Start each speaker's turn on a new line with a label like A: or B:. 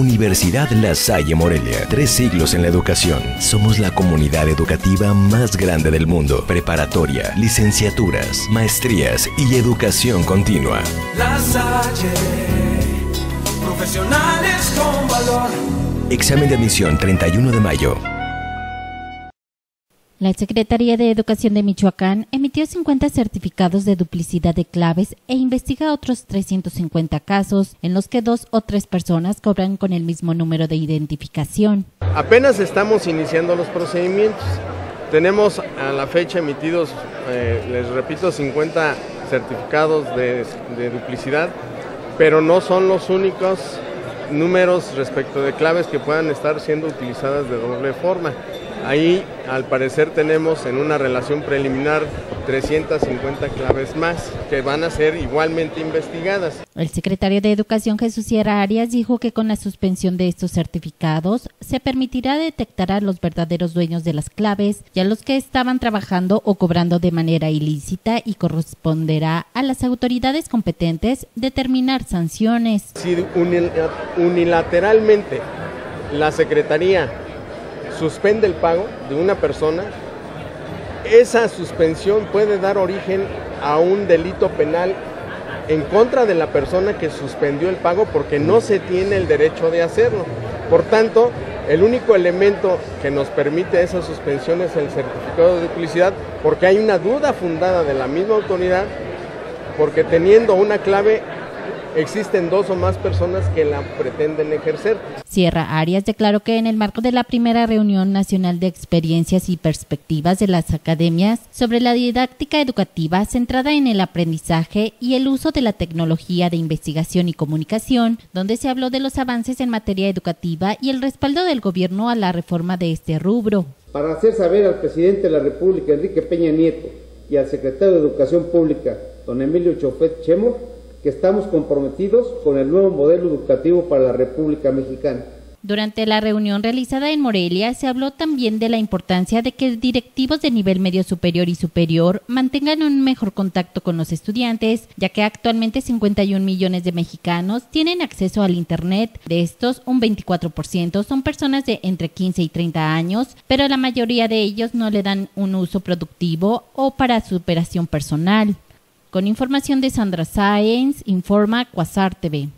A: Universidad La Salle Morelia. Tres siglos en la educación. Somos la comunidad educativa más grande del mundo. Preparatoria, licenciaturas, maestrías y educación continua.
B: La Salle, profesionales con valor.
A: Examen de admisión 31 de mayo.
C: La Secretaría de Educación de Michoacán emitió 50 certificados de duplicidad de claves e investiga otros 350 casos en los que dos o tres personas cobran con el mismo número de identificación.
D: Apenas estamos iniciando los procedimientos. Tenemos a la fecha emitidos, eh, les repito, 50 certificados de, de duplicidad, pero no son los únicos números respecto de claves que puedan estar siendo utilizadas de doble forma. Ahí al parecer tenemos en una relación preliminar 350 claves más que van a ser igualmente investigadas.
C: El secretario de Educación Jesús Sierra Arias dijo que con la suspensión de estos certificados se permitirá detectar a los verdaderos dueños de las claves y a los que estaban trabajando o cobrando de manera ilícita y corresponderá a las autoridades competentes determinar sanciones.
D: Si unilateralmente la Secretaría suspende el pago de una persona, esa suspensión puede dar origen a un delito penal en contra de la persona que suspendió el pago porque no se tiene el derecho de hacerlo. Por tanto, el único elemento que nos permite esa suspensión es el certificado de duplicidad porque hay una duda fundada de la misma autoridad porque teniendo una clave existen dos o más personas que la pretenden ejercer.
C: Sierra Arias declaró que en el marco de la primera reunión nacional de experiencias y perspectivas de las academias sobre la didáctica educativa centrada en el aprendizaje y el uso de la tecnología de investigación y comunicación, donde se habló de los avances en materia educativa y el respaldo del gobierno a la reforma de este rubro.
E: Para hacer saber al presidente de la República, Enrique Peña Nieto, y al secretario de Educación Pública, don Emilio Chofet Chemo, que estamos comprometidos con el nuevo modelo educativo para la República Mexicana.
C: Durante la reunión realizada en Morelia se habló también de la importancia de que directivos de nivel medio superior y superior mantengan un mejor contacto con los estudiantes, ya que actualmente 51 millones de mexicanos tienen acceso al Internet. De estos, un 24% son personas de entre 15 y 30 años, pero la mayoría de ellos no le dan un uso productivo o para superación personal. Con información de Sandra Sáenz, informa Quasar TV.